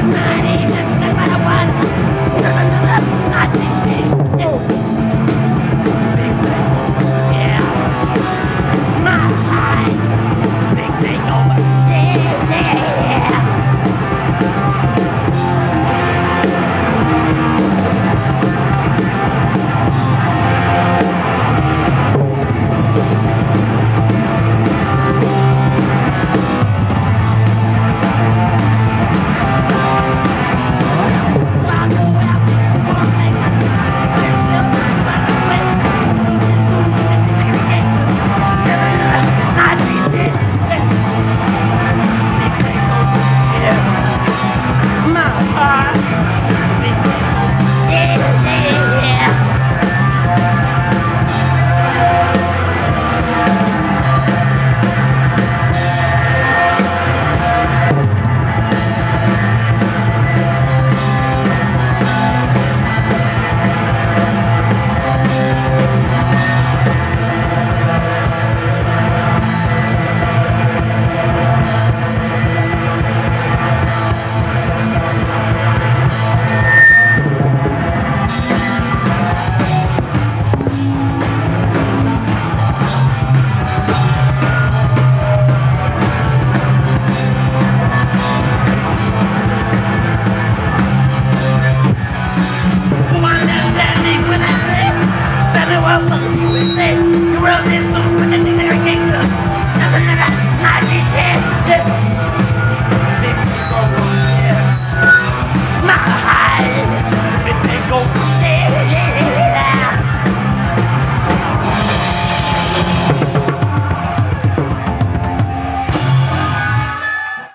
Sunday. motherfucker, you insane. You wrote this